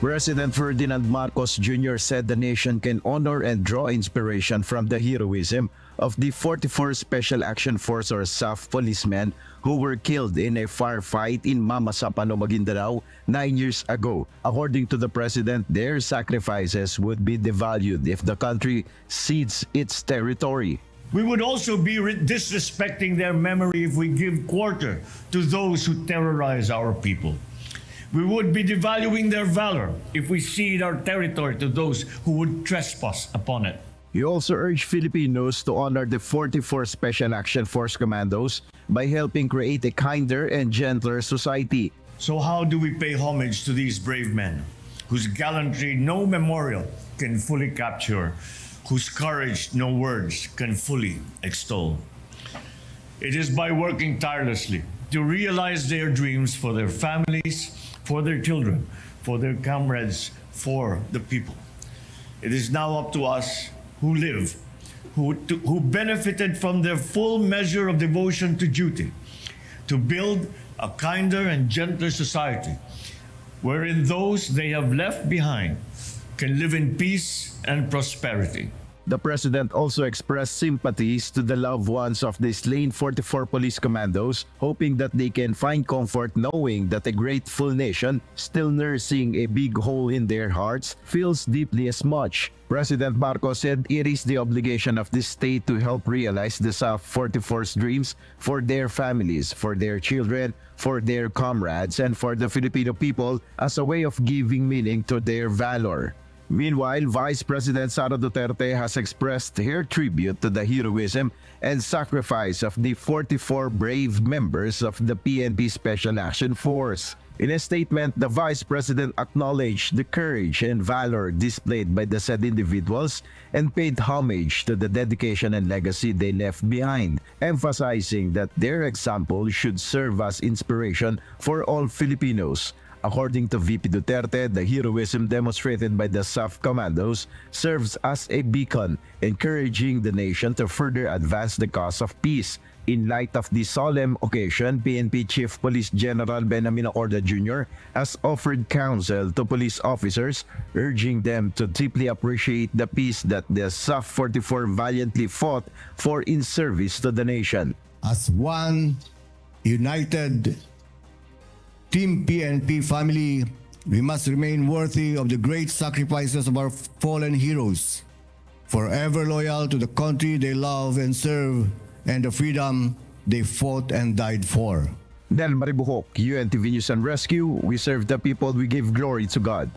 President Ferdinand Marcos Jr. said the nation can honor and draw inspiration from the heroism of the 44 Special Action Force or SAF policemen who were killed in a firefight in Mamasapano, Maguindanao nine years ago. According to the president, their sacrifices would be devalued if the country cedes its territory. We would also be disrespecting their memory if we give quarter to those who terrorize our people. We would be devaluing their valor if we cede our territory to those who would trespass upon it. He also urged Filipinos to honor the 44 Special Action Force commandos by helping create a kinder and gentler society. So how do we pay homage to these brave men whose gallantry no memorial can fully capture, whose courage no words can fully extol? It is by working tirelessly to realize their dreams for their families, for their children, for their comrades, for the people. It is now up to us who live, who, to, who benefited from their full measure of devotion to duty, to build a kinder and gentler society, wherein those they have left behind can live in peace and prosperity. The president also expressed sympathies to the loved ones of the slain 44 police commandos, hoping that they can find comfort knowing that a grateful nation, still nursing a big hole in their hearts, feels deeply as much. President Marcos said it is the obligation of the state to help realize the SAF 44's dreams for their families, for their children, for their comrades, and for the Filipino people as a way of giving meaning to their valor. Meanwhile, Vice President Sara Duterte has expressed her tribute to the heroism and sacrifice of the 44 brave members of the PNP Special Action Force. In a statement, the Vice President acknowledged the courage and valor displayed by the said individuals and paid homage to the dedication and legacy they left behind, emphasizing that their example should serve as inspiration for all Filipinos. According to VP Duterte, the heroism demonstrated by the SAF commandos serves as a beacon, encouraging the nation to further advance the cause of peace. In light of the solemn occasion, PNP Chief Police General Benjamin Acorda Jr. has offered counsel to police officers, urging them to deeply appreciate the peace that the SAF 44 valiantly fought for in service to the nation. As one united Team PNP family, we must remain worthy of the great sacrifices of our fallen heroes, forever loyal to the country they love and serve and the freedom they fought and died for. Del Maribuhok, UNTV News and Rescue, we serve the people, we give glory to God.